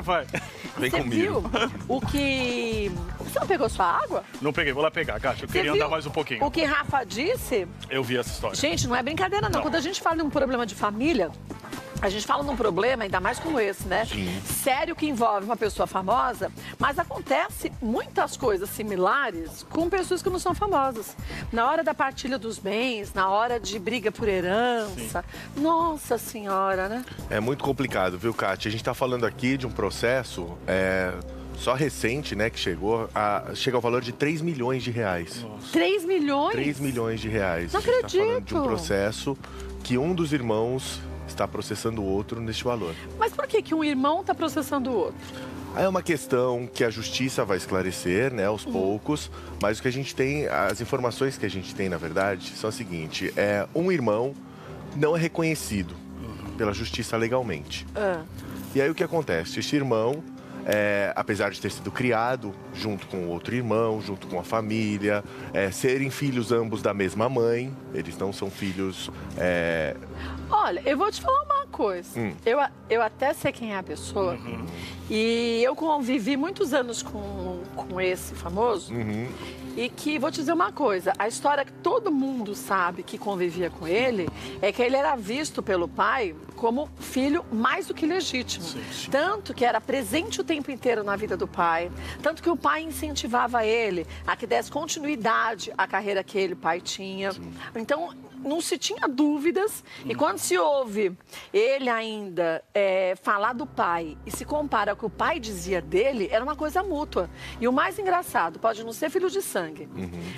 vai. Vem Você comigo. viu o que... Você não pegou sua água? Não peguei, vou lá pegar, Kátia. Eu Você queria viu andar mais um pouquinho. O que Rafa disse Eu vi essa história. Gente, não é brincadeira, não. Não. Quando a gente fala de um problema de família, a gente fala num problema, ainda mais como esse, né? Sério que envolve uma pessoa famosa, mas acontece muitas coisas similares com pessoas que não são famosas. Na hora da partilha dos bens, na hora de briga por herança. Nossa senhora, né? É muito complicado, viu, Kátia? A gente tá falando aqui de um processo é, só recente, né, que chegou a, chega ao valor de 3 milhões de reais. 3 milhões? 3 milhões de reais. Não a gente tá falando de um acredito. processo que um dos irmãos está processando o outro neste valor. Mas por que, que um irmão tá processando o outro? Aí é uma questão que a justiça vai esclarecer, né, aos poucos, mas o que a gente tem, as informações que a gente tem, na verdade, são a seguinte, é um irmão não é reconhecido pela justiça legalmente. Ah, E aí o que acontece? Este irmão, é, apesar de ter sido criado junto com outro irmão, junto com a família, é, serem filhos ambos da mesma mãe, eles não são filhos. é, Olha, eu vou te falar uma coisa. Hum. Eu, eu até sei quem é a pessoa. E eu convivi muitos anos com, com esse famoso. uhum, E que, vou te dizer uma coisa, a história que todo mundo sabe que convivia com ele é que ele era visto pelo pai como filho mais do que legítimo. Tanto que era presente o tempo inteiro na vida do pai, tanto que o pai incentivava ele a que desse continuidade à carreira que ele, pai, tinha. Então, não se tinha dúvidas. E quando se ouve ele ainda é, falar do pai e se compara com o que o pai dizia dele, era uma coisa mútua. E o mais engraçado, pode não ser filho de sangue,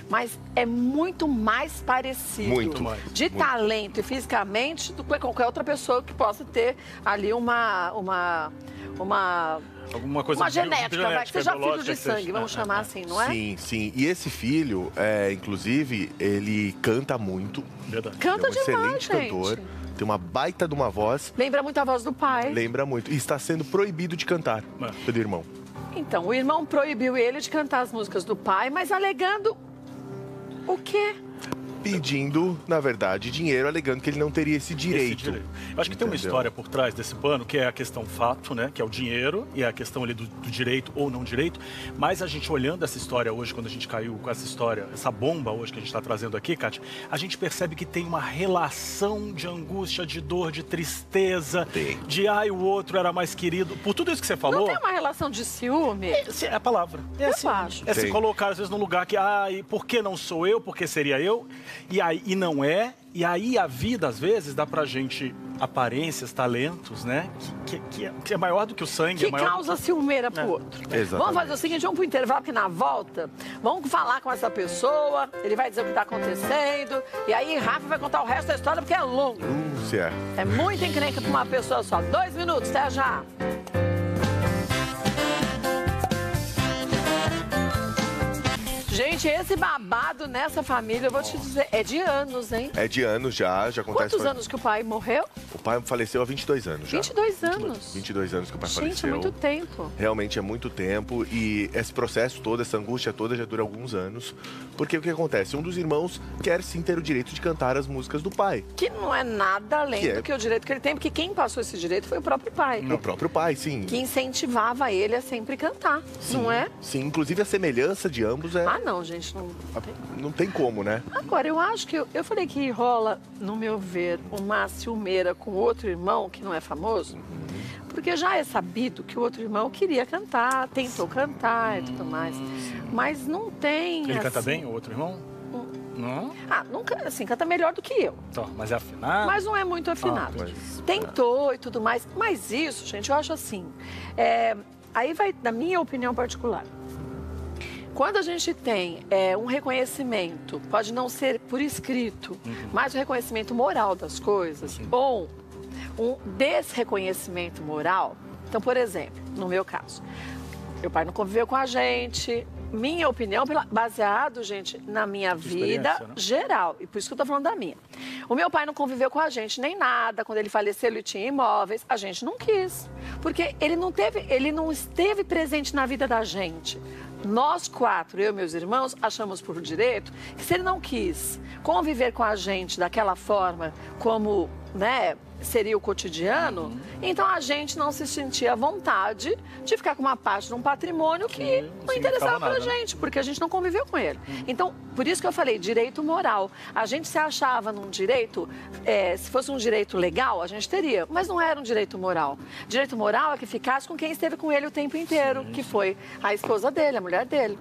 mas é muito mais parecido Muito mais. de talento e fisicamente do que qualquer outra pessoa que possa ter ali uma. uma uma, Alguma coisa uma bi- genética, vai, que seja filho de que seja. sangue, vamos É, chamar é, assim, não é? Sim, sim. E esse filho, é, inclusive, ele canta muito. Verdade. Canta é um demais, excelente gente. cantor. Tem uma baita de uma voz. Lembra muito a voz do pai. Lembra muito. E está sendo proibido de cantar É. pelo irmão. Então, o irmão proibiu ele de cantar as músicas do pai, mas alegando o quê? Pedindo, na verdade, dinheiro, alegando que ele não teria esse direito. Esse direito. Eu acho que tem uma Entendeu? história por trás desse pano, que é a questão fato, né? Que é o dinheiro e a questão ali do, do direito ou não direito. Mas a gente olhando essa história hoje, quando a gente caiu com essa história, essa bomba hoje que a gente está trazendo aqui, Kátia, a gente percebe que tem uma relação de angústia, de dor, de tristeza, Tem. de ai, o outro era mais querido. Por tudo isso que você Não falou. tem uma relação de ciúme? Esse É a palavra. É, Eu assim, acho. é se colocar, às vezes, num lugar que, e por que não sou eu? Por que seria eu? E aí e não é. E aí a vida, às vezes, dá pra gente aparências, talentos, né? Que, que- que é, que é maior do que o sangue. Que é maior causa ciumeira pro É. outro. Exatamente. Vamos fazer o seguinte, vamos pro intervalo, porque na volta, vamos falar com essa pessoa, ele vai dizer o que tá acontecendo, e aí Rafa vai contar o resto da história, porque é longo. Se é. É muita encrenca pra uma pessoa só. Dois minutos, até já. Gente, esse babado nessa família, eu vou te dizer, é de anos, hein? É de anos já, já acontece. Quantos anos que o pai morreu? O pai faleceu há 22 anos já. 22 anos. 22 anos que o pai Gente, é faleceu. muito tempo. Realmente é muito tempo e esse processo todo, essa angústia toda já dura alguns anos. Porque o que acontece? Um dos irmãos quer sim ter o direito de cantar as músicas do pai. Que não é nada além Que é- do que o direito que ele tem, porque quem passou esse direito foi o próprio pai. O próprio pai, sim. Que incentivava ele a sempre cantar, Sim, não é? Sim, inclusive a semelhança de ambos é. Ah, não, gente, não. Não tem como, né? Agora, eu acho que. Eu, eu falei que rola, no meu ver, uma ciumeira com outro irmão que não é famoso. Porque já é sabido que o outro irmão queria cantar, tentou cantar e tudo mais. Mas não tem. Ele canta assim- bem, o outro irmão? Não? Ah, nunca, assim, canta melhor do que eu. Tá, mas é afinado? Mas não é muito afinado. Ah, mas- Tentou e tudo mais. Mas isso, gente, eu acho assim. é, aí vai, na minha opinião particular. Quando a gente tem é, um reconhecimento, pode não ser por escrito, mas o reconhecimento moral das coisas, ou um desreconhecimento moral. Então, por exemplo, no meu caso, meu pai não conviveu com a gente. Minha opinião, baseado, gente, na minha vida né? geral. E por isso que eu tô falando da minha. O meu pai não conviveu com a gente nem nada. Quando ele faleceu, ele tinha imóveis. A gente não quis. Porque ele não teve, ele não esteve presente na vida da gente. Nós quatro, eu e meus irmãos, achamos por direito que se ele não quis conviver com a gente daquela forma, como, né, seria o cotidiano, uhum. então a gente não se sentia à vontade de ficar com uma parte de um patrimônio que, que não interessava pra nada, gente, porque a gente não conviveu com ele. Uhum. Então, por isso que eu falei, direito moral. A gente se achava num direito, é, se fosse um direito legal, a gente teria, mas não era um direito moral. Direito moral é que ficasse com quem esteve com ele o tempo inteiro, Sim. que foi a esposa dele, a mulher dele.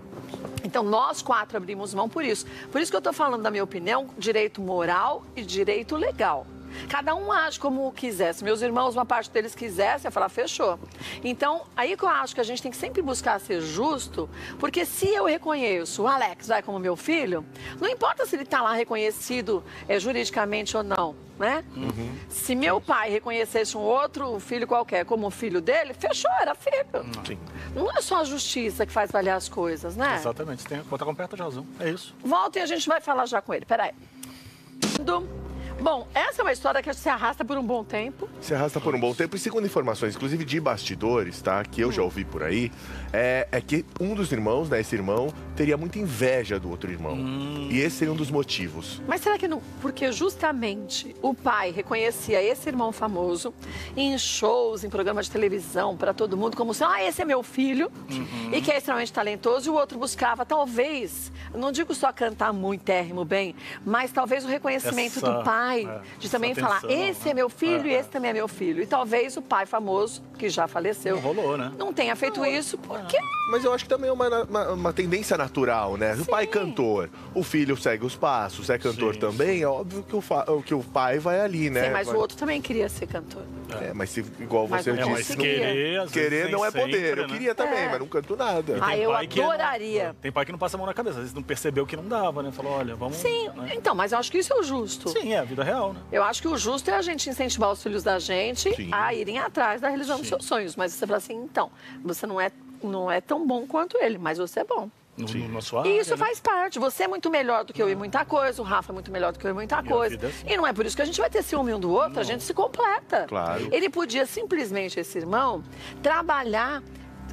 Então, nós quatro abrimos mão por isso. Por isso que eu estou falando, da minha opinião, direito moral e direito legal. Cada um age como quiser. Se meus irmãos, uma parte deles quisesse, ia falar, fechou. Então, aí que eu acho que a gente tem que sempre buscar ser justo, porque se eu reconheço o Alex vai como meu filho, não importa se ele está lá reconhecido é, juridicamente ou não. Né? Uhum. Se meu pai reconhecesse um outro filho qualquer como filho dele, fechou, era filho. Sim. Não é só a justiça que faz valer as coisas, né? Exatamente, tem que botar completa de razão. É isso. Volta e a gente vai falar já com ele. Peraí. Bom, essa é uma história que se arrasta por um bom tempo. Se arrasta por um bom tempo. E segundo informações, inclusive de bastidores, tá? Que eu hum. já ouvi por aí, é, é, que um dos irmãos, né, esse irmão, teria muita inveja do outro irmão. Hum. E esse seria um dos motivos. Mas será que não? Porque justamente o pai reconhecia esse irmão famoso em shows, em programas de televisão, para todo mundo, como se, ah, esse é meu filho, uhum. e que é extremamente talentoso, e o outro buscava, talvez, não digo só cantar muito térrimo bem, mas talvez o reconhecimento Essa... do pai pai, é, de também falar, esse é meu filho e é, esse também é meu filho. E talvez o pai famoso, que já faleceu, não, rolou, né? não tenha feito não, isso porque... Mas eu acho que também é uma, uma, uma tendência natural, né? Sim. O pai é cantor, o filho segue os passos, é cantor sim, também, sim. é óbvio que o, fa... que o pai vai ali, né? Sim, mas vai... o outro também queria ser cantor. É, mas se, igual mas você disse, querer, querer não é poder. Sempre, eu né? queria também, mas não canto nada. Ah, eu adoraria. Não, tem pai que não passa a mão na cabeça, às vezes não percebeu que não dava, né? Falou, olha, vamos... Sim, né? então, mas eu acho que isso é o justo. Sim, é vida real, né? Eu acho que o justo é a gente incentivar os filhos da gente Sim. a irem atrás da realização Sim. dos seus sonhos. Mas você fala assim, então, você não é, não é tão bom quanto ele, mas você é bom. No, no, sua e isso né? faz parte. Você é muito melhor do que eu em muita coisa, o Rafa é muito melhor do que eu em muita coisa. É assim. E não é por isso que a gente vai ter ciúme um do outro, não. a gente se completa. Claro. Ele podia simplesmente, esse irmão, trabalhar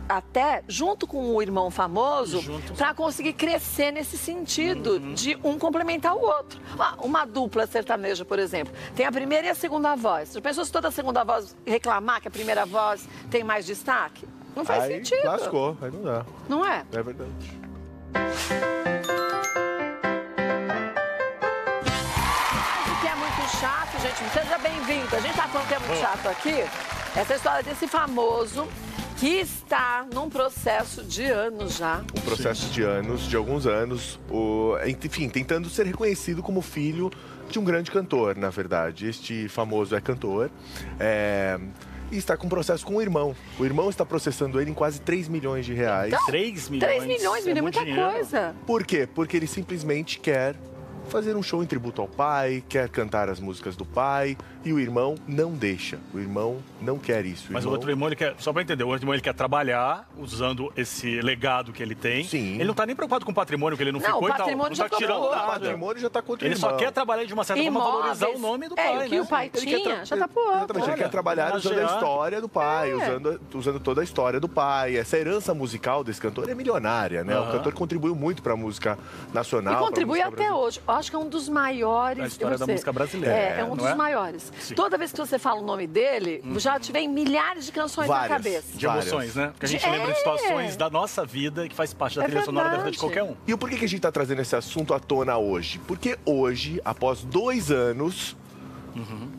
até junto com o irmão famoso para conseguir crescer nesse sentido uhum. de um complementar o outro. Ah, uma dupla sertaneja, por exemplo, tem a primeira e a segunda voz. Já pensou se toda a segunda voz reclamar que a primeira voz tem mais destaque? Não faz aí sentido. Lascou, aí não dá. Não é? É verdade. O que é muito chato, gente, seja bem-vindo. A gente tá falando que é muito chato aqui. Essa história desse famoso que está num processo de anos já. Um processo Sim. de anos, de alguns anos, o, enfim, tentando ser reconhecido como filho de um grande cantor, na verdade. Este famoso é cantor. É, e está com processo com o irmão. O irmão está processando ele em quase 3 milhões de reais. Então, 3 milhões? 3 milhões, é, é muita dinheiro. coisa. Por quê? Porque ele simplesmente quer fazer um show em tributo ao pai, quer cantar as músicas do pai, e o irmão não deixa. O irmão não quer isso. O Mas irmão... o outro irmão, ele quer, só para entender, o outro irmão ele quer trabalhar usando esse legado que ele tem. Sim. Ele não está nem preocupado com o patrimônio que ele não, não ficou o patrimônio e tal. Não está tirando nada. O patrimônio já está contra Ele só quer trabalhar de uma certa Imóveis. forma valorizar o nome do é, pai. o que né? o pai ele tinha tra... já está por Exatamente, ele quer trabalhar usando a história do pai, é. usando, usando toda a história do pai. Essa herança musical desse cantor é milionária, né? O cantor contribuiu muito para a música nacional. E contribui até hoje. Eu acho que é um dos maiores. A história da música brasileira. É, é um dos é? Toda vez que você fala o nome dele, hum. já te vem milhares de canções Várias, na cabeça. De emoções, né? Porque a gente de... lembra de situações da nossa vida que faz parte da é trilha verdade. sonora da vida de qualquer um. E por que, que a gente está trazendo esse assunto à tona hoje? Porque hoje, após dois anos, uhum.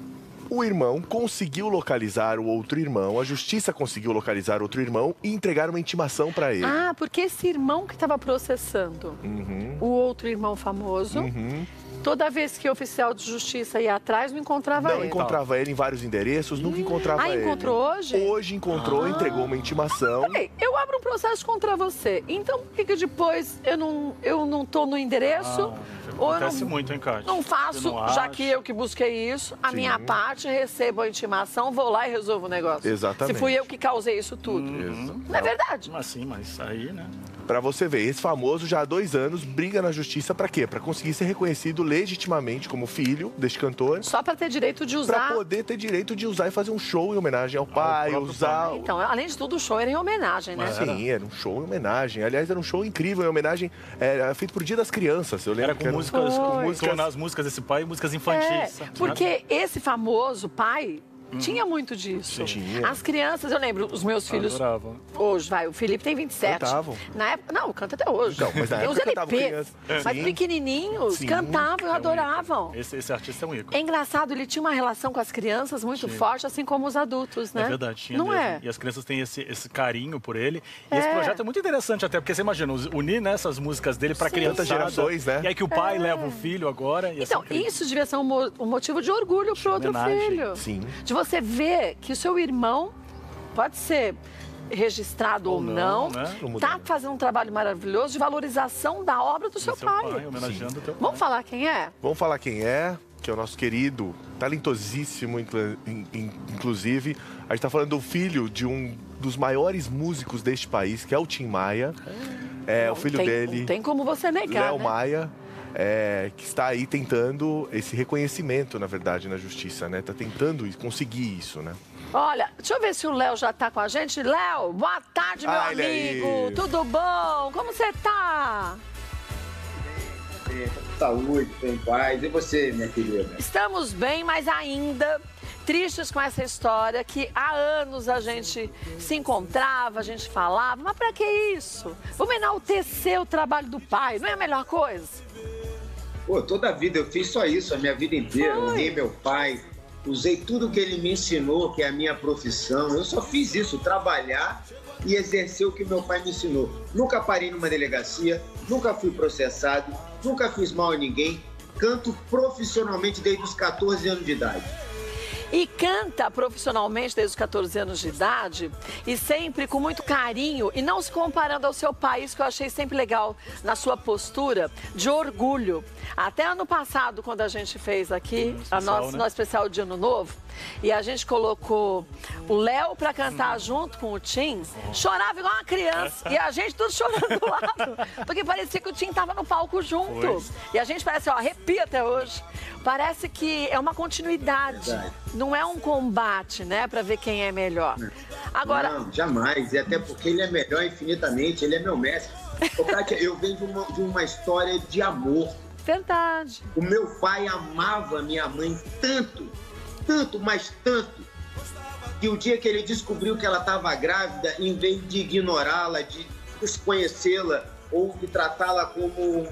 O irmão conseguiu localizar o outro irmão, a justiça conseguiu localizar outro irmão e entregar uma intimação para ele. Ah, porque esse irmão que estava processando uhum. o outro irmão famoso. Uhum Toda vez que o oficial de justiça ia atrás, não encontrava não ele. Não encontrava ele em vários endereços, nunca encontrava ah, ele. Ah, encontrou hoje? Hoje encontrou, ah. entregou uma intimação. Peraí, eu abro um processo contra você. Então, por que, que depois eu não, eu não tô no endereço? Ah, ou acontece não, muito, hein, Cátia? Não faço, não já que eu que busquei isso, a Sim. minha parte, recebo a intimação, vou lá e resolvo o negócio. Exatamente. Se fui eu que causei isso tudo. Uhum. Não é verdade? Mas sim, mas aí, né? Pra você ver, esse famoso já há dois anos briga na justiça pra quê? Pra conseguir ser reconhecido legitimamente como filho deste cantor. Só pra ter direito de usar. Pra poder ter direito de usar e fazer um show em homenagem ao pai, usar. Então, além de tudo, o show era em homenagem, né? Sim, era um show em homenagem. Aliás, era um show incrível em homenagem. Era feito por Dia das Crianças, eu lembro. Era com músicas, com músicas, as músicas desse pai, músicas infantis. É, porque esse famoso pai Hum. Tinha muito disso. Tinha. As crianças, eu lembro, os meus filhos. Adoravam. Hoje, vai, o Felipe tem 27. Cantavam. Na época, não, canta até hoje. Não, mas na tem os época LP. Mas Sim. pequenininhos Sim. cantavam e É um adoravam. Esse, esse artista é um ícone. É engraçado, ele tinha uma relação com as crianças muito forte, assim como os adultos, né? É verdade, tinha Não mesmo. é? E as crianças têm esse, esse carinho por ele. E esse É. projeto é muito interessante até, porque você imagina, unir né, essas músicas dele pra Sim. crianças gerações, né? E aí que o pai leva o filho agora. E Então, assim, isso devia ser um, mo- um motivo de orgulho pro outro filho. Sim. De você ver que o seu irmão pode ser registrado ou, Ou não, não, né? Tá fazendo um trabalho maravilhoso de valorização da obra do seu, seu pai. pai, homenageando teu pai. Vamos falar quem é? Vamos falar quem é, que é o nosso querido, talentosíssimo, inclu- in- in- inclusive. A gente tá falando do filho de um dos maiores músicos deste país, que é o Tim Maia. É, o filho tem, dele, Não tem como você negar, Léo né? Maia, é, que está aí tentando esse reconhecimento, na verdade, na justiça, né? Tá tentando conseguir isso, né? Olha, deixa eu ver se o Léo já tá com a gente. Léo, boa tarde, meu Ah, amigo. aí. Tudo bom? Como você tá? Saúde, tem paz. E você, minha querida? Estamos bem, mas ainda tristes com essa história que há anos a gente se encontrava, a gente falava, mas pra que isso? Vamos enaltecer o trabalho do pai, não é a melhor coisa? Pô, toda a vida eu fiz só isso, a minha vida inteira. Foi. Honrei meu pai, usei tudo que ele me ensinou, que é a minha profissão. Eu só fiz isso, trabalhar e exercer o que meu pai me ensinou. Nunca parei numa delegacia, nunca fui processado, nunca fiz mal a ninguém. Canto profissionalmente desde os 14 anos de idade. E canta profissionalmente desde os 14 anos de idade e sempre com muito carinho e não se comparando ao seu país, que eu achei sempre legal na sua postura de orgulho. Até ano passado, quando a gente fez aqui a especial, nosso, né? nosso especial de Ano Novo, e a gente colocou o Léo para cantar junto com o Tim, chorava igual uma criança. E a gente tudo chorando do lado, porque parecia que o Tim tava no palco junto. Foi. E a gente parece, ó, arrepia até hoje. Parece que é uma continuidade, Verdade. Não é um combate, né, para ver quem é melhor. Agora, Não, jamais. E até porque ele é melhor infinitamente, ele é meu mestre. Eu venho de uma, de uma história de amor. verdade. O meu pai amava minha mãe tanto, tanto, mas tanto, que o dia que ele descobriu que ela estava grávida, em vez de ignorá-la, de desconhecê-la ou de tratá-la como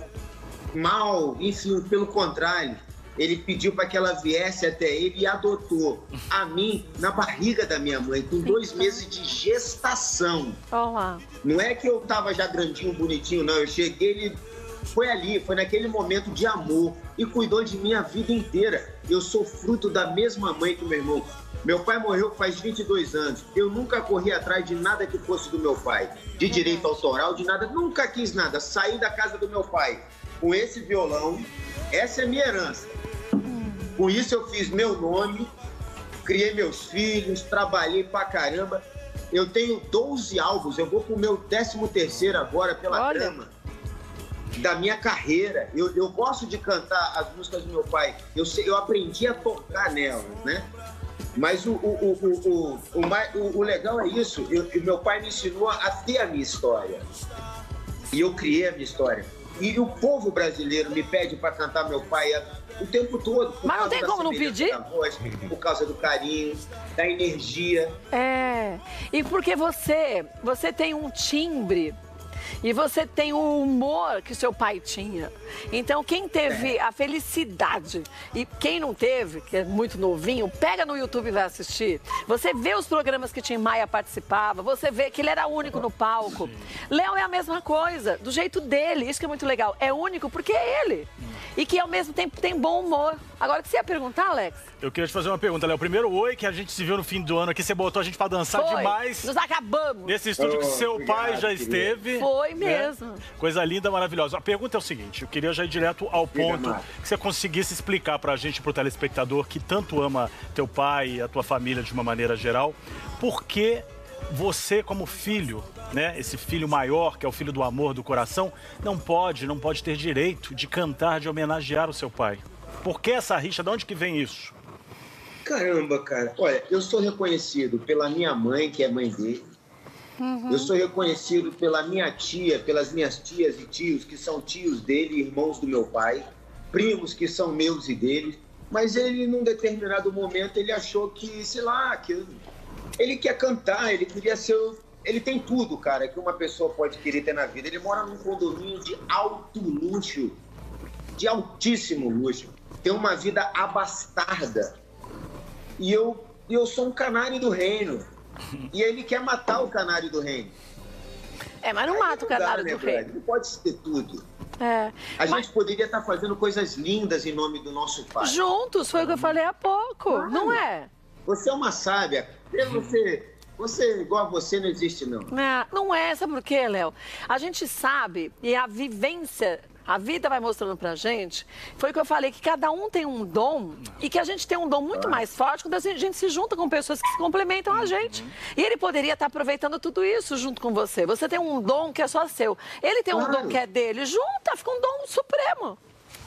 mal, enfim, pelo contrário, ele pediu para que ela viesse até ele e adotou a mim na barriga da minha mãe, com dois meses de gestação. Olha lá. Não é que eu tava já grandinho, bonitinho, não. Eu cheguei, ele foi ali, foi naquele momento de amor e cuidou de mim a vida inteira. Eu sou fruto da mesma mãe que meu irmão. Meu pai morreu faz 22 anos. Eu nunca corri atrás de nada que fosse do meu pai. De direito autoral, de nada. Nunca quis nada. Saí da casa do meu pai com esse violão. Essa é minha herança. Com isso eu fiz meu nome, criei meus filhos, trabalhei pra caramba. Eu tenho 12 álbuns, eu vou pro meu 13 terceiro agora pela Olha. trama da minha carreira. Eu, eu gosto de cantar as músicas do meu pai. Eu, eu aprendi a tocar nelas, né? Mas o, o, o, o, o, o, mai- o- o legal é isso. Eu, meu pai me ensinou a ter a minha história. E eu criei a minha história. E o povo brasileiro me pede para cantar meu pai o tempo todo. Mas não tem como não pedir? voz, por causa do carinho, da energia. É. E porque você, você tem um timbre e você tem o humor que seu pai tinha. Então, quem teve a felicidade e quem não teve, que é muito novinho, pega no YouTube e vai assistir. Você vê os programas que Tim Maia participava, você vê que ele era único no palco. Léo é a mesma coisa, do jeito dele, isso que é muito legal. É único porque é ele. E que ao mesmo tempo tem bom humor. Agora, o que você ia perguntar, Alex? Eu queria te fazer uma pergunta, Léo. Primeiro, oi, que a gente se viu no fim do ano aqui. Você botou a gente pra dançar Foi. demais. Nos acabamos. Nesse estúdio que Oh, seu obrigado, pai já querido. esteve. Foi né? mesmo. Coisa linda, maravilhosa. A pergunta é o seguinte: eu queria já ir direto ao ponto que você conseguisse explicar pra gente, pro telespectador que tanto ama teu pai e a tua família de uma maneira geral, por que você como filho, né, esse filho maior, que é o filho do amor do coração, não pode, não pode ter direito de cantar, de homenagear o seu pai. Por que essa rixa? De onde que vem isso? Caramba, cara. Olha, eu sou reconhecido pela minha mãe, que é mãe dele. Uhum. Eu sou reconhecido pela minha tia, pelas minhas tias e tios, que são tios dele, irmãos do meu pai, primos que são meus e dele. Mas ele, num determinado momento, ele achou que, sei lá, que ele quer cantar, ele queria ser. Ele tem tudo, cara, que uma pessoa pode querer ter na vida. Ele mora num condomínio de alto luxo, de altíssimo luxo. Tem uma vida abastarda e eu, eu sou um canário do reino. E ele quer matar o canário do reino. É, mas não Aí mata o canário dá, né, do reino. Não pode ser tudo. É, a mas... gente poderia estar fazendo coisas lindas em nome do nosso pai. Juntos, foi o que eu falei há pouco, ah, não é? Você é uma sábia. Você, você igual a você não existe, não. Não, não é, sabe por quê, Léo? A gente sabe, e a vivência a vida vai mostrando pra gente. Foi o que eu falei, que cada um tem um dom e que a gente tem um dom muito mais forte quando a gente se junta com pessoas que se complementam a gente. E ele poderia estar aproveitando tudo isso junto com você. Você tem um dom que é só seu. Ele tem um dom que é dele. Junta, fica um dom supremo.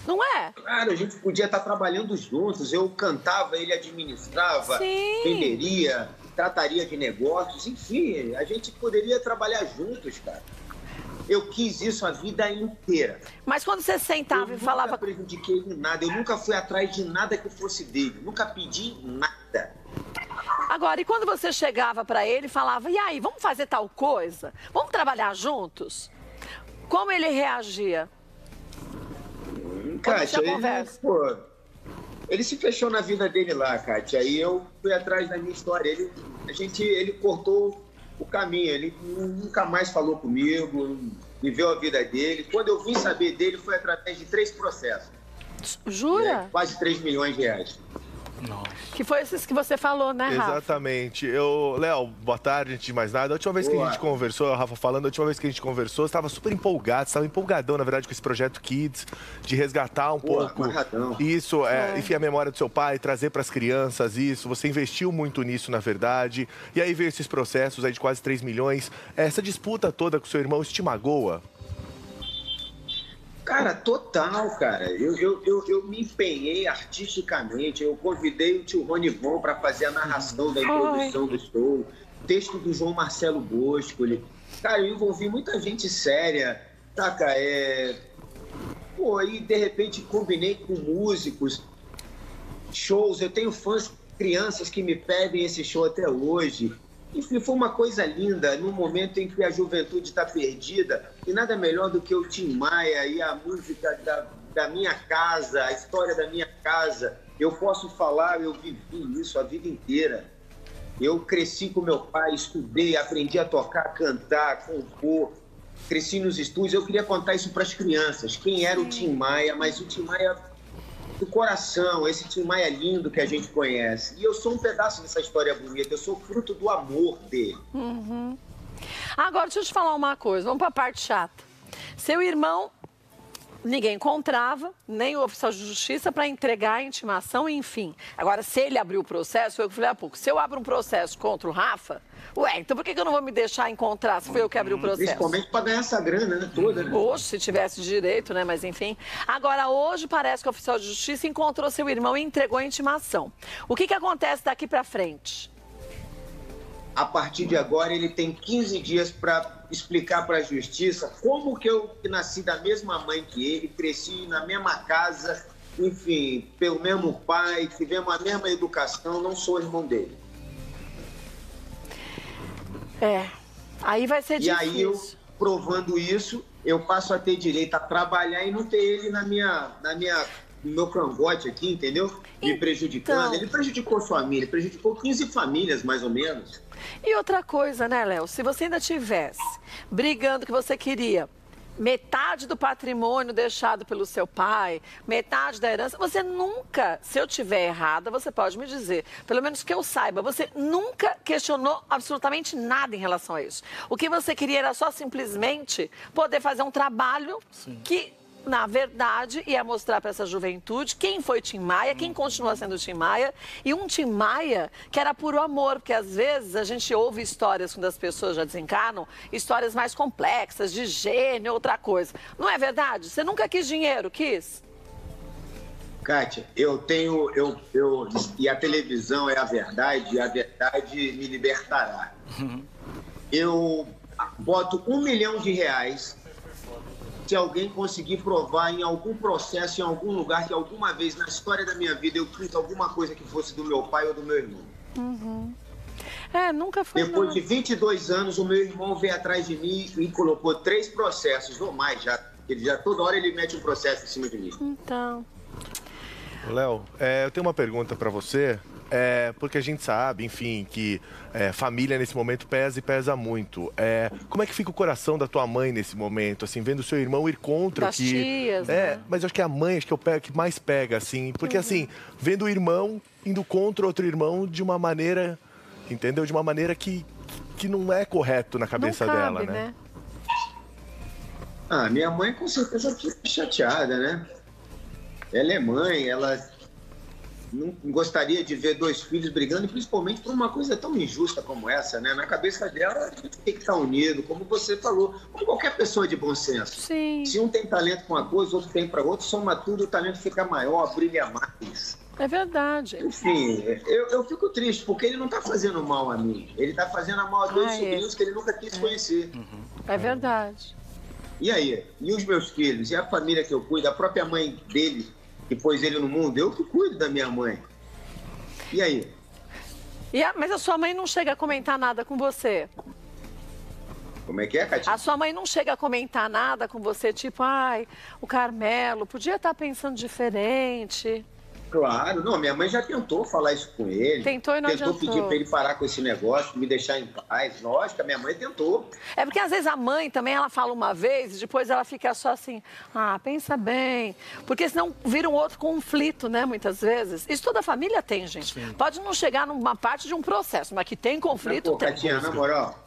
Não é? Claro, a gente podia estar trabalhando juntos. Eu cantava, ele administrava, Sim. venderia, trataria de negócios, enfim, a gente poderia trabalhar juntos, cara. Eu quis isso a vida inteira. Mas quando você sentava eu e falava. Eu nunca prejudiquei ele nada, eu nunca fui atrás de nada que fosse dele, nunca pedi nada. Agora, e quando você chegava para ele e falava, e aí, vamos fazer tal coisa? Vamos trabalhar juntos? Como ele reagia? Hum, Kátia, ele, pô, ele se fechou na vida dele lá, Kátia. Aí eu fui atrás da minha história. Ele, a gente, ele cortou o caminho. Ele nunca mais falou comigo, viveu a vida dele. Quando eu vim saber dele, foi através de três processos. Jura? É, quase 3 milhões de reais. Nossa. Que foi esses que você falou, né, Rafa? Exatamente. Eu, Léo, boa tarde, antes de mais nada. A última vez boa. que a gente conversou, a Rafa falando, a última vez que a gente conversou, você estava super empolgado, estava empolgadão, na verdade, com esse projeto Kids, de resgatar um boa, pouco marradão. isso, é, é. enfim, a memória do seu pai, trazer para as crianças isso. Você investiu muito nisso, na verdade. E aí veio esses processos aí de quase 3 milhões. Essa disputa toda com seu irmão, isso te magoa? Cara, total, cara. Eu, eu, eu, eu, me empenhei artisticamente. Eu convidei o tio Rony Von para fazer a narração da introdução do show. Texto do João Marcelo Bosco. Cara, eu envolvi muita gente séria. Saca? É... Pô, aí de repente combinei com músicos, shows. Eu tenho fãs, crianças que me pedem esse show até hoje. Enfim, foi uma coisa linda, num momento em que a juventude está perdida, e nada melhor do que o Tim Maia e a música da, da minha casa, a história da minha casa. Eu posso falar, eu vivi isso a vida inteira. Eu cresci com meu pai, estudei, aprendi a tocar, cantar, compor, cresci nos estúdios. Eu queria contar isso para as crianças. Quem era o Tim Maia, mas o Tim Maia do coração, esse Tim Maia lindo que a gente conhece. E eu sou um pedaço dessa história bonita, eu sou fruto do amor dele. Uhum. Agora, deixa eu te falar uma coisa, vamos para a parte chata. Seu irmão ninguém encontrava, nem o oficial de justiça para entregar a intimação, enfim. Agora, se ele abriu o processo, eu falei há pouco, se eu abro um processo contra o Rafa, ué, então por que, eu não vou me deixar encontrar se foi eu que abri o processo? Principalmente para ganhar essa grana, né, toda, né? Hoje, se tivesse direito, né, mas enfim. Agora, hoje parece que o oficial de justiça encontrou seu irmão e entregou a intimação. O que, que acontece daqui para frente? A partir de agora ele tem 15 dias para explicar para a justiça como que eu nasci da mesma mãe que ele, cresci na mesma casa, enfim, pelo mesmo pai, tivemos a mesma educação, não sou irmão dele. É, aí vai ser e difícil. E aí eu, provando isso, eu passo a ter direito a trabalhar e não ter ele na minha, na minha no meu cangote aqui, entendeu? Me então... prejudicando. Ele prejudicou sua família, prejudicou 15 famílias, mais ou menos. E outra coisa, né, Léo? Se você ainda tivesse brigando que você queria metade do patrimônio deixado pelo seu pai, metade da herança, você nunca, se eu tiver errada, você pode me dizer, pelo menos que eu saiba, você nunca questionou absolutamente nada em relação a isso. O que você queria era só simplesmente poder fazer um trabalho Sim. que na verdade, ia mostrar para essa juventude quem foi Tim Maia, quem continua sendo Tim Maia, e um Tim Maia que era puro amor, porque às vezes a gente ouve histórias quando as pessoas já desencarnam, histórias mais complexas, de gênio, outra coisa. Não é verdade? Você nunca quis dinheiro, quis? Kátia, eu tenho. Eu, eu, e a televisão é a verdade, e a verdade me libertará. Uhum. Eu boto um milhão de reais se alguém conseguir provar em algum processo, em algum lugar, que alguma vez na história da minha vida eu fiz alguma coisa que fosse do meu pai ou do meu irmão. Uhum. É, nunca foi. Depois não. de 22 anos, o meu irmão veio atrás de mim e colocou três processos ou mais já. Ele já toda hora ele mete um processo em cima de mim. Então. Léo, é, eu tenho uma pergunta para você. É, porque a gente sabe, enfim, que é, família nesse momento pesa e pesa muito. É, como é que fica o coração da tua mãe nesse momento, assim, vendo o seu irmão ir contra das o que. Tias, é, né? mas eu acho que é a mãe acho que é o que mais pega, assim. Porque, uhum. assim, vendo o irmão indo contra outro irmão de uma maneira, entendeu? De uma maneira que, que não é correto na cabeça não cabe, dela, né? né? Ah, minha mãe com certeza fica chateada, né? Ela é mãe, ela não gostaria de ver dois filhos brigando, principalmente por uma coisa tão injusta como essa, né? Na cabeça dela, a gente tem que estar unido, como você falou, como qualquer pessoa de bom senso. Sim. Se um tem talento com uma coisa, outro tem para outro, soma tudo, o talento fica maior, brilha mais. É verdade. Enfim, eu, eu fico triste, porque ele não está fazendo mal a mim. Ele está fazendo mal a dois ah, sobrinhos é. que ele nunca quis é. conhecer. Uhum. É verdade. E aí? E os meus filhos? E a família que eu cuido? A própria mãe dele que pôs ele no mundo, eu que cuido da minha mãe. E aí? E a, mas a sua mãe não chega a comentar nada com você? Como é que é, Catinha? A sua mãe não chega a comentar nada com você, tipo, ai, o Carmelo podia estar pensando diferente. Claro, não, minha mãe já tentou falar isso com ele. Tentou e não Tentou adiantou. pedir para ele parar com esse negócio, me deixar em paz. Lógico, a minha mãe tentou. É porque às vezes a mãe também, ela fala uma vez e depois ela fica só assim, ah, pensa bem. Porque senão vira um outro conflito, né, muitas vezes. Isso toda a família tem, gente. Sim. Pode não chegar numa parte de um processo, mas que tem conflito, não, pô, tem. Catinha, na moral,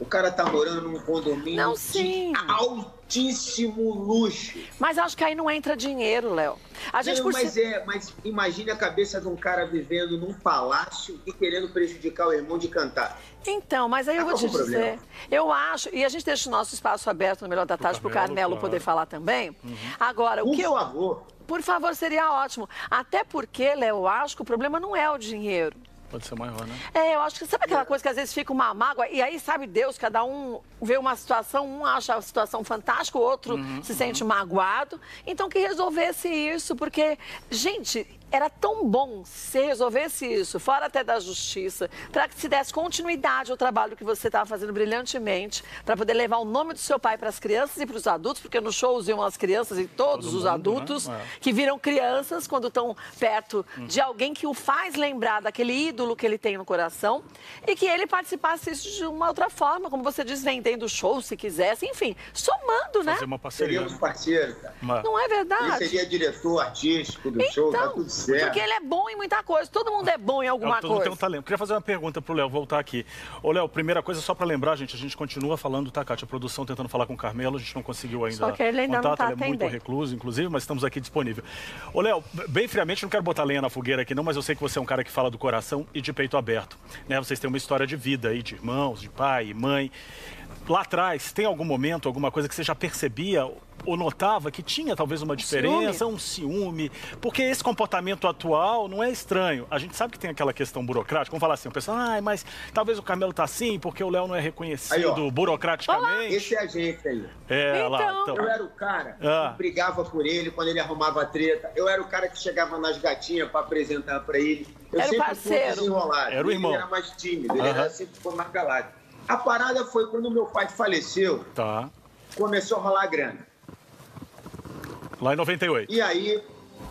o cara tá morando num condomínio não, sim. de altíssimo luxo. Mas acho que aí não entra dinheiro, Léo. A gente não, por mas, é, mas imagine a cabeça de um cara vivendo num palácio e querendo prejudicar o irmão de cantar. Então, mas aí eu vou te dizer, problema? eu acho, e a gente deixa o nosso espaço aberto no Melhor da Tarde para o Carmelo claro. poder falar também. Uhum. Agora, por o que eu... favor. Por favor, seria ótimo. Até porque, Léo, eu acho que o problema não é o dinheiro. Pode ser maior, né? É, eu acho que sabe aquela coisa que às vezes fica uma mágoa e aí sabe Deus, cada um vê uma situação, um acha a situação fantástica, o outro uhum, se uhum. sente magoado. Então que resolvesse isso, porque gente, era tão bom se resolvesse isso, fora até da justiça, para que se desse continuidade ao trabalho que você estava fazendo brilhantemente, para poder levar o nome do seu pai para as crianças e para os adultos, porque no show iam as crianças e todos Todo os mundo, adultos né? é. que viram crianças quando estão perto hum. de alguém que o faz lembrar daquele ídolo que ele tem no coração e que ele participasse disso de uma outra forma, como você diz, vendendo show se quisesse, enfim, somando, né? Fazer uma parceria. Seríamos parceiros, Não é verdade? Ele seria diretor artístico do então, show, tá tudo certo. Porque ele é bom em muita coisa. Todo mundo é bom em alguma todo coisa. Todo tem um talento. Queria fazer uma pergunta pro Léo, voltar aqui. Ô, Léo, primeira coisa, só para lembrar, gente, a gente continua falando, tá, Cátia? A produção tentando falar com o Carmelo, a gente não conseguiu ainda Só que ele ainda contato, não tá ele é muito recluso, inclusive, mas estamos aqui disponível. Ô, Léo, bem friamente, não quero botar lenha na fogueira aqui não, mas eu sei que você é um cara que fala do coração e de peito aberto. Né? Vocês têm uma história de vida aí, de irmãos, de pai e mãe. Lá atrás, tem algum momento, alguma coisa que você já percebia ou notava que tinha talvez uma diferença, ciúme. um ciúme, porque esse comportamento atual não é estranho. A gente sabe que tem aquela questão burocrática, vamos falar assim, o pessoal, ah, mas talvez o Carmelo tá assim porque o Léo não é reconhecido aí, burocraticamente. Olá. Esse é a gente aí. É, então... lá. Então. Eu era o cara ah. que brigava por ele quando ele arrumava treta. Eu era o cara que chegava nas gatinhas para apresentar para ele. Eu era sempre parceiro. fui desenrolado. Era o irmão. Ele era mais tímido, ele era sempre foi mais calado. A parada foi quando meu pai faleceu. Tá. Começou a rolar grana. Lá em 98. E aí.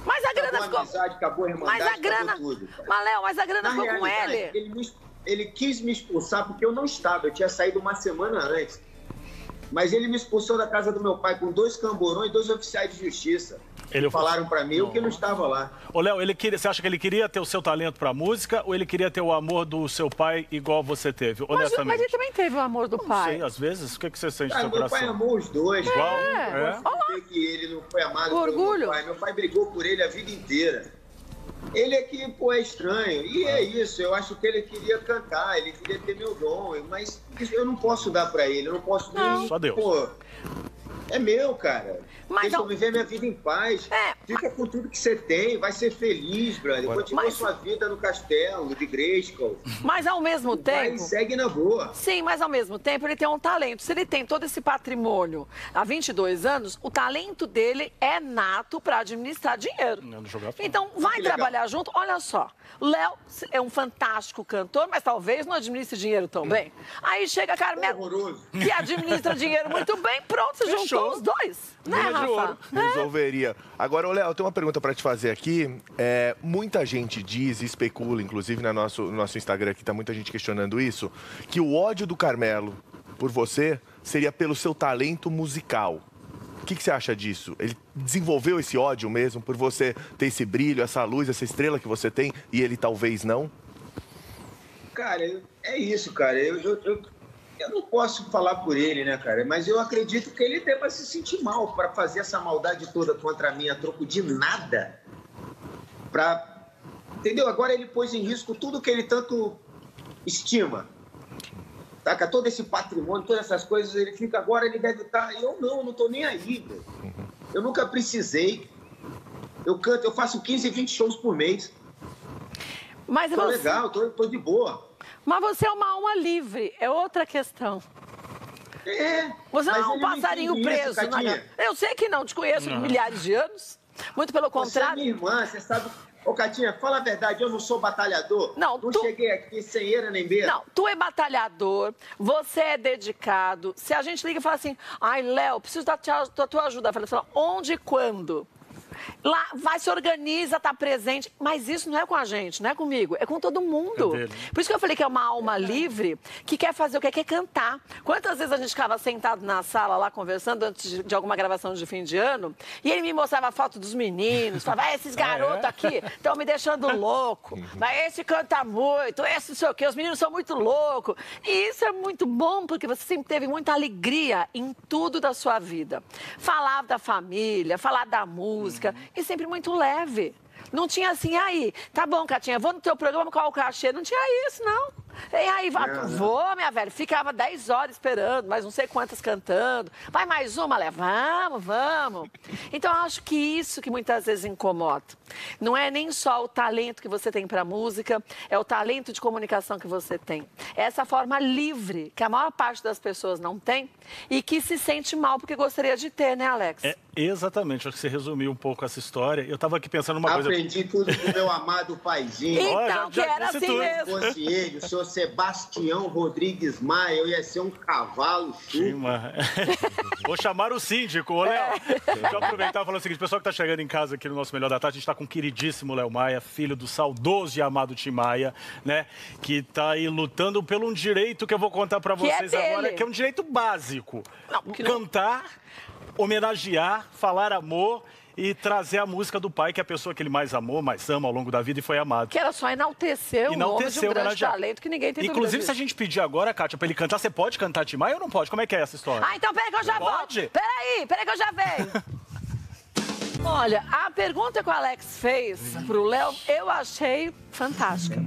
Mas a grana ficou. Amizade, acabou a mas a grana. Tudo, mas, Léo, mas a grana ficou com ele. Ele, me... ele quis me expulsar porque eu não estava. Eu tinha saído uma semana antes. Mas ele me expulsou da casa do meu pai com dois camborões e dois oficiais de justiça. Ele Falaram para mim o que não estava lá. Ô, Léo, ele queria, você acha que ele queria ter o seu talento para música ou ele queria ter o amor do seu pai igual você teve? Mas, mas ele também teve o amor do não pai. Sei, às vezes. O que, que você sente ah, no seu meu coração? Meu pai amou os dois. Igual? É. é. Olha que ele não foi amado orgulho. meu pai. Meu pai brigou por ele a vida inteira. Ele é que, pô, é estranho. E é isso, eu acho que ele queria cantar, ele queria ter meu dom, mas eu não posso dar para ele, eu não posso não. nem. Só Deus. Pô, é meu, cara. Mas Deixa não... eu viver minha vida em paz. É, Fica mas... com tudo que você tem, vai ser feliz, brother. Continua mas... sua vida no castelo de Grayskull. Mas ao mesmo tempo. Vai, segue na boa. Sim, mas ao mesmo tempo ele tem um talento. Se ele tem todo esse patrimônio há 22 anos, o talento dele é nato para administrar dinheiro. Não, não jogar então vai trabalhar junto. Olha só, Léo é um fantástico cantor, mas talvez não administre dinheiro tão bem. Aí chega a Carmela, que administra dinheiro muito bem, pronto, você juntou os dois. Né, Rafa? Resolveria. Agora, Léo, eu tenho uma pergunta para te fazer aqui. É, muita gente diz e especula, inclusive no nosso, no nosso Instagram aqui, tá muita gente questionando isso, que o ódio do Carmelo por você seria pelo seu talento musical. O que, que, você acha disso? Ele desenvolveu esse ódio mesmo por você ter esse brilho, essa luz, essa estrela que você tem e ele talvez não? Cara, é isso, cara. Eu, eu, eu, eu não posso falar por ele, né, cara? Mas eu acredito que ele deva se sentir mal para fazer essa maldade toda contra mim a troco de nada. Pra... Entendeu? Agora ele pôs em risco tudo que ele tanto estima. Taca todo esse patrimônio, todas essas coisas, ele fica agora, ele deve estar. Tá, eu não, não tô nem aí. Meu. Eu nunca precisei. Eu canto, eu faço 15, 20 shows por mês. Mas tô você... legal, tô, tô de boa. Mas você é uma alma livre, é outra questão. É. Você não é um passarinho preso. Isso, não, não. Eu sei que não, te conheço não. milhares de anos. Muito pelo contrário. Você é minha irmã, você sabe. Ô, Catinha, fala a verdade, eu não sou batalhador. Não, não tu... cheguei aqui sem eira nem beira. Não, tu é batalhador, você é dedicado. Se a gente liga e fala assim, ai, Léo, preciso da tua, da tua ajuda. Fala, fala, onde e quando? Lá, vai, se organiza, tá presente. Mas isso não é com a gente, não é comigo, é com todo mundo. É Por isso que eu falei que é uma alma livre que quer fazer o que quer cantar. Quantas vezes a gente ficava sentado na sala lá conversando antes de, de alguma gravação de fim de ano e ele me mostrava a foto dos meninos, falava, ah, esses garotos aqui estão me deixando louco. Mas esse canta muito, esse não sei o quê, os meninos são muito loucos. E isso é muito bom porque você sempre teve muita alegria em tudo da sua vida. Falar da família, falar da música e sempre muito leve. Não tinha assim, aí, tá bom, Catinha, vou no teu programa, qual o cachê? Não tinha isso, não. E aí, é. vou, minha velha. Ficava 10 horas esperando, mais não sei quantas cantando. Vai mais uma, Lé? Vamos, vamos. Então, eu acho que isso que muitas vezes incomoda. Não é nem só o talento que você tem para música, é o talento de comunicação que você tem. É essa forma livre que a maior parte das pessoas não tem e que se sente mal porque gostaria de ter, né, Alex? É, exatamente. Acho que você resumiu um pouco essa história. Eu estava aqui pensando numa Aprendi coisa... Aprendi tudo com meu amado paizinho. Então, já, que já era assim tudo. mesmo. Se fosse ele, o senhor Sebastião Rodrigues Maia, eu ia ser um cavalo chulo. Vou chamar o síndico, ô Léo. É. Deixa eu aproveitar e falar o seguinte, pessoal que está chegando em casa aqui no nosso Melhor da Tarde, a gente está com o queridíssimo Léo Maia, filho do saudoso e amado Tim Maia, né? Que está aí lutando pelo um direito que eu vou contar para é vocês é agora, que é um direito básico. Não, Cantar, não... homenagear, falar amor e trazer a música do pai, que é a pessoa que ele mais amou, mais ama ao longo da vida e foi amado. Que era só enaltecer o nome de um talento que ninguém tem Inclusive, se a gente pedir agora, Kátia, pra ele cantar, você pode cantar Timaya ou não pode? Como é que é essa história? Ah, então peraí que eu já pode? volto. Peraí, peraí que eu já venho. Olha, a pergunta que o Alex fez pro Léo, eu achei fantástica.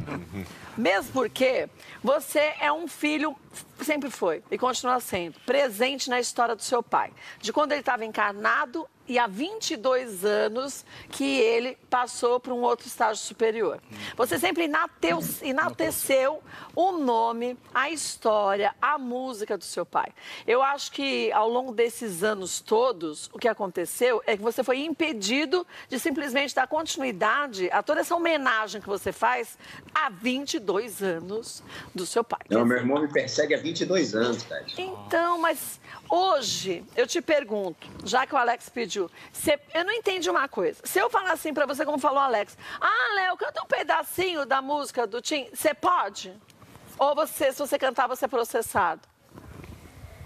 Mesmo porque você é um filho, sempre foi e continua sendo, presente na história do seu pai. De quando ele estava encarnado e há 22 anos que ele passou para um outro estágio superior. Você sempre inateu, inateceu o nome, a história, a música do seu pai. Eu acho que ao longo desses anos todos, o que aconteceu é que você foi impedido de simplesmente dar continuidade a toda essa homenagem que você faz há 22 anos do seu pai. Não, meu irmão me persegue há 22 anos, Tati. Então, mas hoje eu te pergunto, já que o Alex pediu, eu não entendi uma coisa. Se eu falar assim para você, como falou o Alex, ah, Léo, canta um pedacinho da música do Tim, você pode? Ou você, se você cantar, você é processado?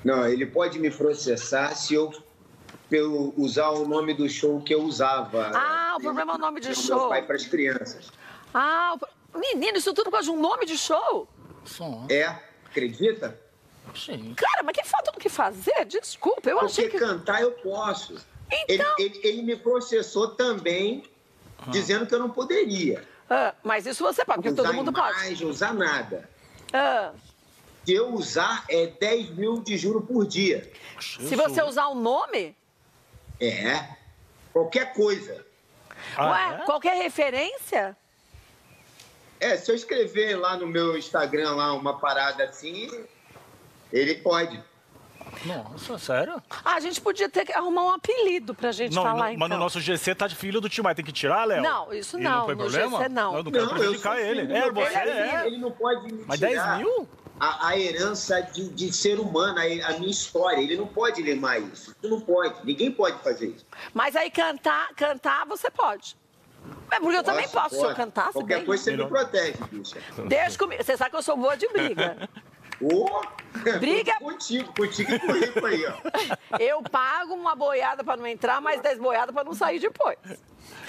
Não, ele pode me processar se eu eu usar o nome do show que eu usava. Ah, o problema é o nome de show. Meu pai para as crianças. Ah, menino, isso tudo por causa de um nome de show? Som. É, acredita? Sim. Cara, mas que falta do que fazer? Desculpa, eu Porque achei que. cantar eu posso. Ele, Então. ele, ele me processou também, dizendo que eu não poderia Ah, mas isso você pode, porque usar todo mundo pode. imagem, usar nada. Ah, Se eu usar, é 10 mil de juro por dia. se você usar o nome, É, qualquer coisa. Ah, ué, é? qualquer referência. É, se eu escrever lá no meu Instagram lá uma parada assim, ele pode. Nossa, sério? Ah, a gente podia ter que arrumar um apelido pra gente Não, falar, não, então. mas no nosso GC tá de filho do Tim Maia. Tem que tirar, Léo? Não, isso E não, foi no problema? GC não. Eu não quero Não, prejudicar ele. filho É, você pai, é. Ele não pode me Mas 10 tirar mil? A, a herança de, de ser humano, a, a minha história. Ele não pode ler mais isso. Isso não pode. Ninguém pode fazer isso. Mas aí cantar, cantar você pode. É porque eu também posso, se eu cantasse Qualquer bem. coisa você me protege, bicha. Deixa comigo. Você sabe que eu sou boa de briga. Ô, Briga- tô Contigo, contigo e comigo aí, ó. Eu pago uma boiada pra não entrar, mas 10 boiadas pra não sair depois.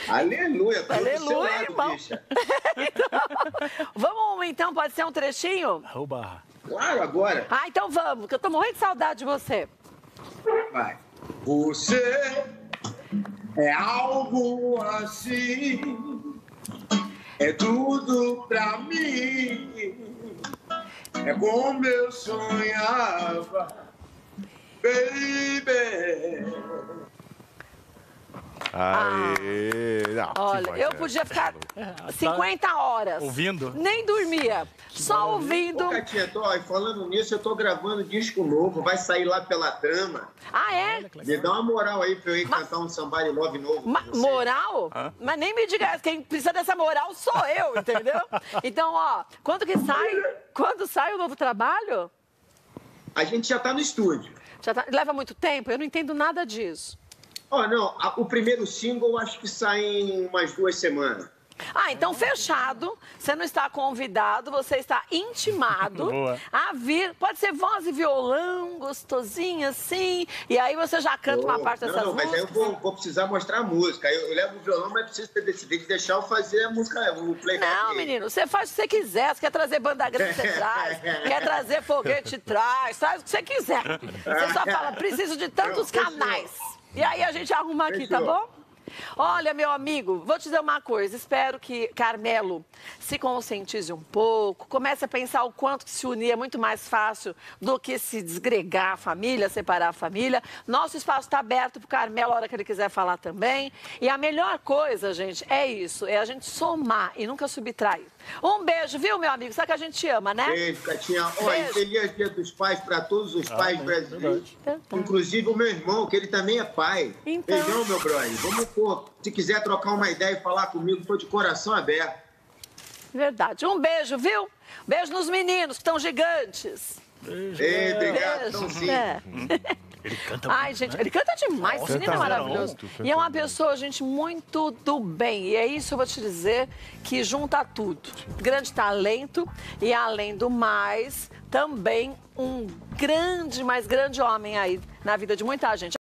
Aleluia, tô do seu Aleluia, lado, irmão. bicha. Então, vamos então, pode ser um trechinho? Arroba. Claro, agora. Ah, então vamos, que eu tô morrendo de saudade de você. Vai. Você é algo assim, é tudo pra mim, é como eu sonhava, baby. Aê! Não, que Olha, eu é podia ficar 50 horas. Ouvindo? Nem dormia. Só ouvindo. Ô, Catinha, tô, ó, falando nisso, eu tô gravando disco novo, vai sair lá pela trama. Ah, é? Me dá uma moral aí pra eu ir Mas- cantar um Somebody Love novo. Ma- você. moral? Mas nem me diga, quem precisa dessa moral sou eu, entendeu? Então, ó, quando que sai? Quando sai o novo trabalho? A gente já tá no estúdio. Já tá- leva muito tempo? Eu não entendo nada disso. Ó, não, a- o primeiro single acho que sai em umas duas semanas. Ah, então fechado. Você não está convidado, você está intimado Boa. a vir. Pode ser voz e violão, gostosinha assim. E aí você já canta uma parte não, dessas não, mas aí eu vou, vou precisar mostrar a música. Eu, eu levo o violão, mas preciso ter decidido de deixar eu fazer a música, o playback. Não, menino, você faz o que você quiser. Você quer trazer banda grande, você traz. Quer trazer foguete, traz. Traz o que você quiser. Você só fala, preciso de tantos canais. E aí a gente arruma aqui, tá bom? Olha, meu amigo, vou te dizer uma coisa. Espero que Carmelo se conscientize um pouco, comece a pensar o quanto que se unir é muito mais fácil do que se desgregar a família, separar a família. Nosso espaço está aberto para o Carmelo a hora que ele quiser falar também. E a melhor coisa, gente, é isso: é a gente somar e nunca subtrair. Um beijo, viu, meu amigo? Sabe que a gente te ama, né? Beijo, Catinha. Beijo. feliz dia dos pais para todos os pais é brasileiros. verdade. Inclusive o meu irmão, que ele também é pai. Então. Beijão, meu brother. Vamos, pô, se quiser trocar uma ideia e falar comigo, tô de coração aberto. Verdade. Um beijo, viu? Beijo nos meninos que estão gigantes. Ei, obrigado. Beijo. Então, sim. É. Ele canta Ai, muito, gente, né? ele canta demais, esse menino é maravilhoso. E é uma pessoa, gente, muito do bem. E é isso eu vou te dizer que junta tudo. Grande talento e, além do mais, também um grande, mas grande homem aí na vida de muita gente.